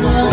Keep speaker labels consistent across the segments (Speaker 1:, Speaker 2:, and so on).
Speaker 1: por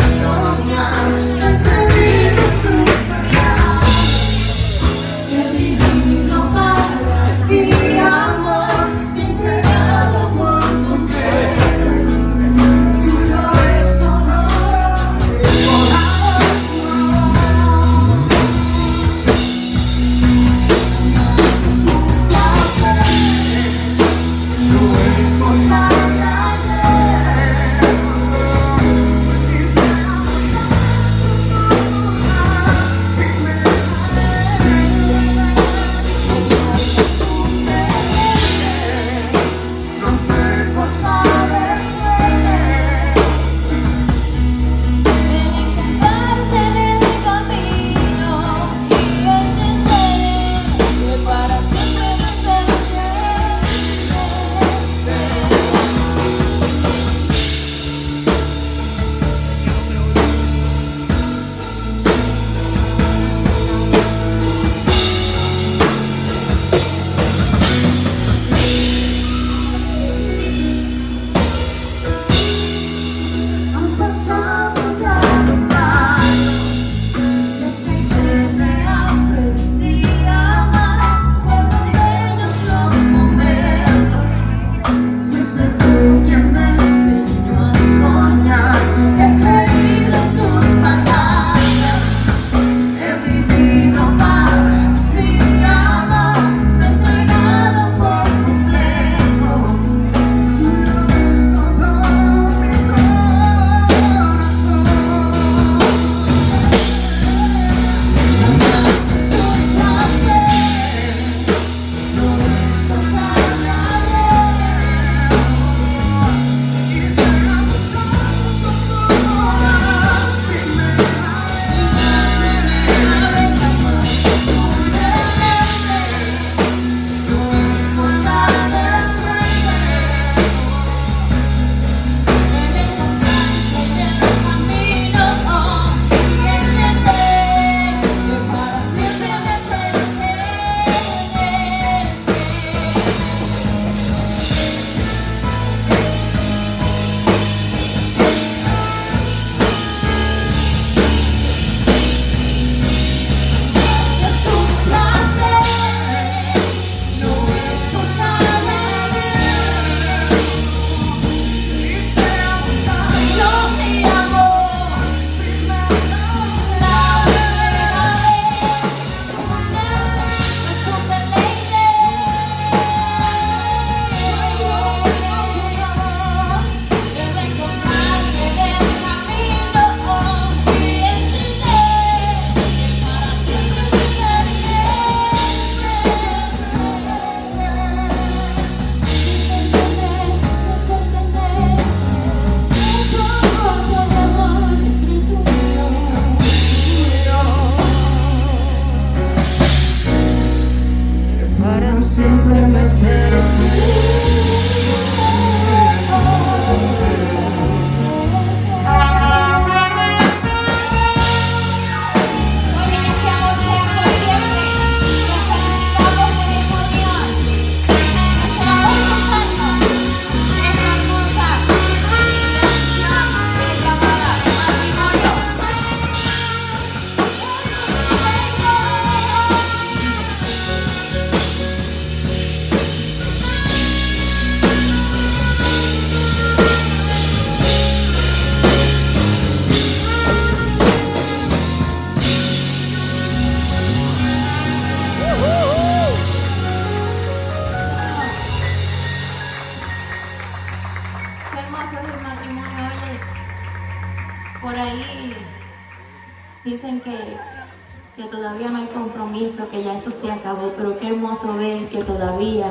Speaker 1: todavía no hay compromiso, que ya eso se acabó, pero qué hermoso ver que todavía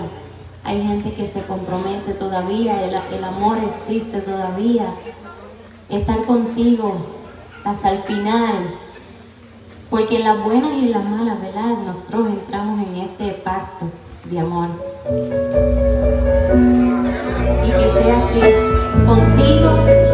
Speaker 1: hay gente que se compromete todavía, el, el amor existe todavía, estar contigo hasta el final, porque en las buenas y en las malas, ¿verdad? Nosotros entramos en este pacto de amor. Y que sea así, contigo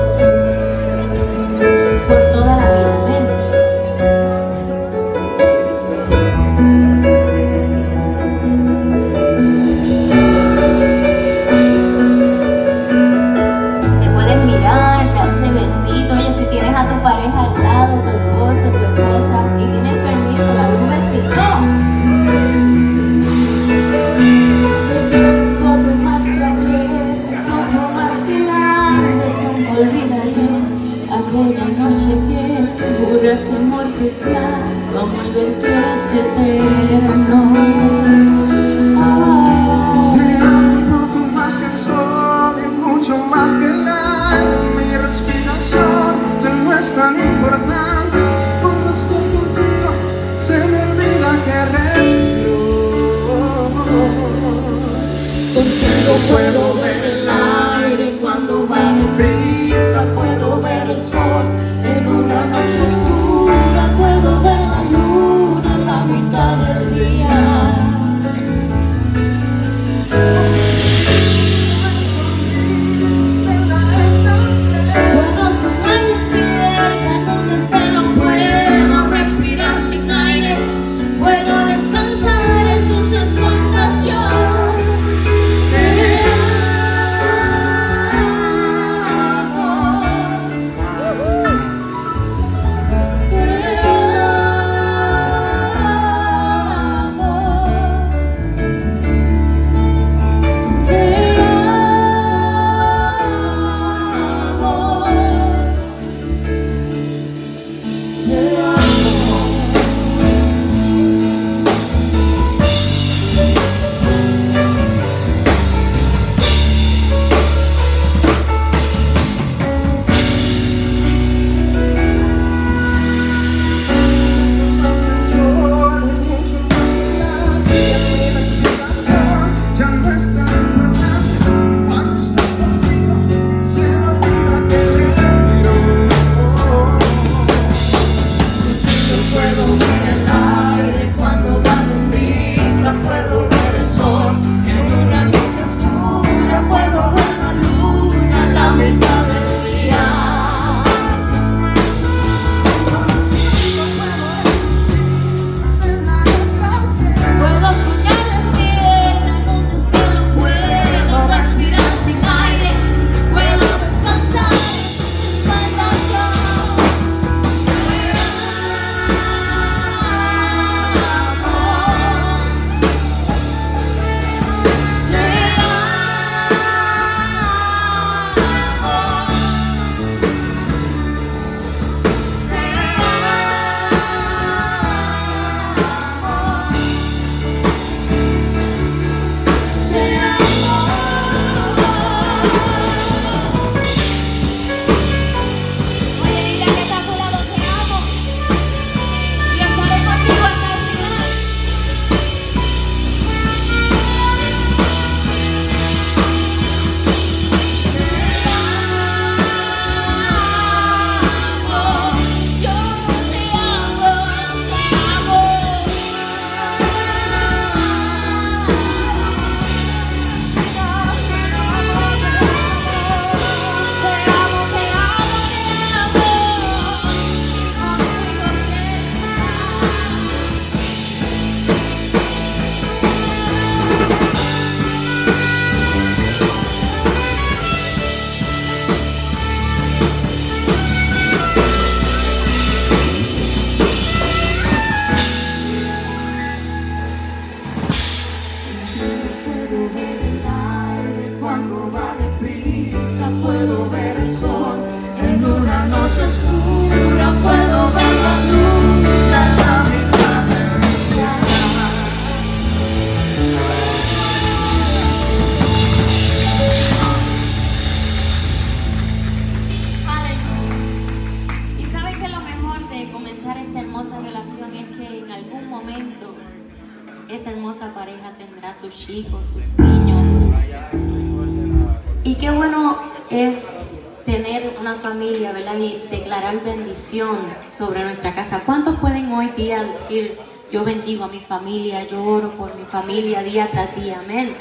Speaker 1: declarar bendición sobre nuestra casa. ¿Cuántos pueden hoy día decir, yo bendigo a mi familia, yo oro por mi familia día tras día? Amén.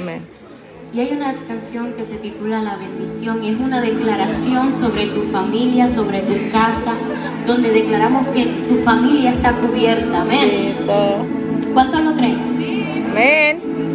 Speaker 2: Amén.
Speaker 1: Y hay una canción que se titula La bendición y es una declaración sobre tu familia, sobre tu casa, donde declaramos que tu familia está cubierta. Amén. ¿Cuántos lo creen?
Speaker 2: Amén.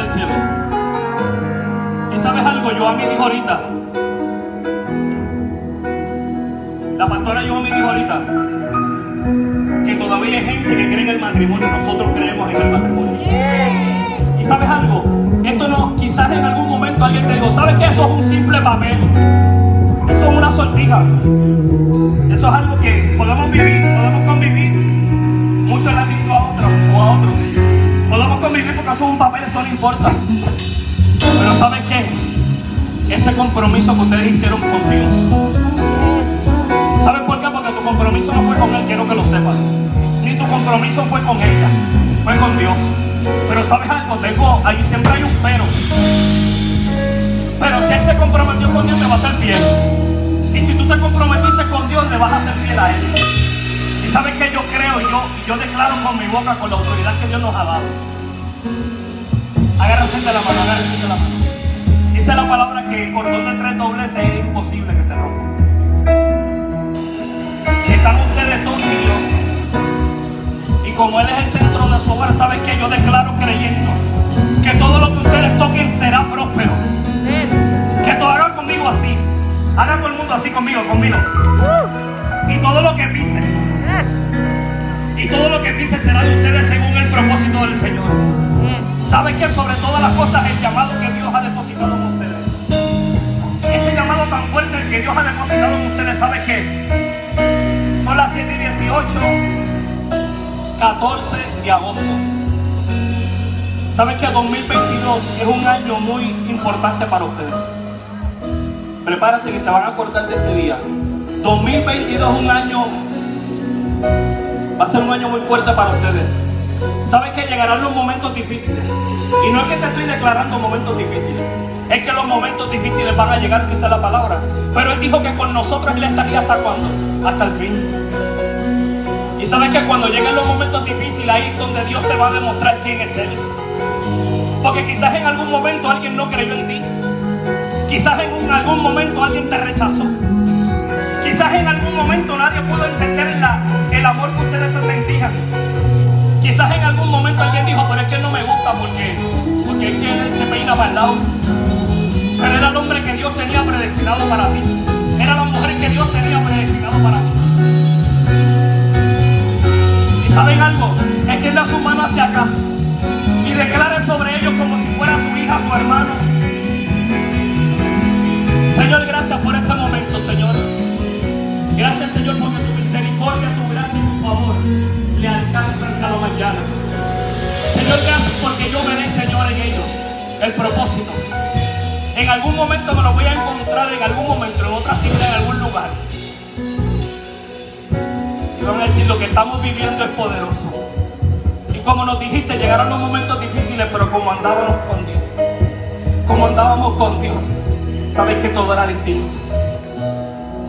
Speaker 3: Del cielo? Y sabes algo, yo a mí dijo ahorita. La pastora yo a mí dijo ahorita que todavía hay gente que cree en el matrimonio y nosotros creemos en el matrimonio. Y sabes algo, esto no, quizás en algún momento alguien te dijo, ¿sabes que eso es un simple papel? Eso es una sortija. Eso es algo que podemos vivir, podemos convivir. Convivir porque un papel, eso no importa. Pero ¿saben qué? Ese compromiso que ustedes hicieron con Dios. ¿Saben por qué? Porque tu compromiso no fue con Él, quiero que lo sepas. Ni tu compromiso fue con ella, fue con Dios. Pero ¿sabes algo? Tengo, ahí siempre hay un pero. Pero si Él se comprometió con Dios, te va a ser fiel. Y si tú te comprometiste con Dios, le vas a ser fiel a Él. Y sabes que yo creo, yo, yo declaro con mi boca, con la autoridad que Dios nos ha dado. Agárrate de la mano, agárrate de la mano. Dice la palabra que el cordón de tres dobles es imposible que se rompa. Están ustedes dos y Dios, y como Él es el centro de su hogar, ¿saben que Yo declaro creyendo que todo lo que ustedes toquen será próspero. Que todo hagan conmigo así. Hagan con el mundo así conmigo, conmigo. Y todo lo que pises. Y todo lo que pises será de ustedes según el propósito del Señor. ¿Saben que sobre todas las cosas el llamado que Dios ha depositado en ustedes? Ese llamado tan fuerte que Dios ha depositado en ustedes, ¿saben qué? Son las 7 y 18, 14 de agosto. ¿Saben que 2022 es un año muy importante para ustedes? Prepárense que se van a acordar de este día. 2022 es un año, va a ser un año muy fuerte para ustedes. Sabes que llegarán los momentos difíciles. Y no es que te estoy declarando momentos difíciles. Es que los momentos difíciles van a llegar, dice la palabra. Pero Él dijo que con nosotros Él estaría hasta cuándo? Hasta el fin. Y sabes que cuando lleguen los momentos difíciles, ahí es donde Dios te va a demostrar quién es Él. Porque quizás en algún momento alguien no creyó en ti. Quizás en algún momento alguien te rechazó. Quizás en algún momento nadie pudo entender el amor que ustedes se sentían. Quizás en algún momento alguien dijo, pero es que no me gusta porque, porque es que él se peina para el lado. Pero era el hombre que Dios tenía predestinado para ti. Era la mujer que Dios tenía predestinado para ti. ¿Y saben algo? Extienda su mano hacia acá y declare sobre ellos como si fuera su hija, su hermano. Señor, gracias por este momento, Señor. Gracias, Señor, porque tu misericordia, tu gracia y tu favor le alcanzan cada mañana. Señor, gracias porque yo veré, Señor, en ellos el propósito. En algún momento me lo voy a encontrar, en algún momento, en otra tierra, en algún lugar. Y van a decir, lo que estamos viviendo es poderoso. Y como nos dijiste, llegaron los momentos difíciles, pero como andábamos con Dios, como andábamos con Dios, sabes que todo era distinto.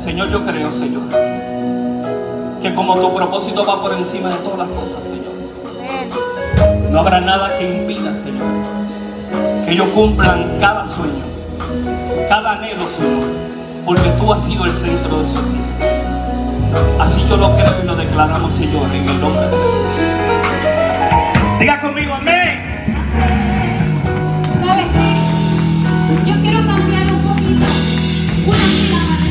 Speaker 3: Señor, yo creo, Señor, que como tu propósito va por encima de todas las cosas, Señor, no habrá nada que impida, Señor, que ellos cumplan cada sueño, cada anhelo, Señor, porque tú has sido el centro de su vida. Así yo lo creo y lo declaramos, Señor, en el nombre de Jesús. Siga conmigo, amén.
Speaker 1: ¿Sabes qué? Yo quiero cambiar un poquito una sílaba de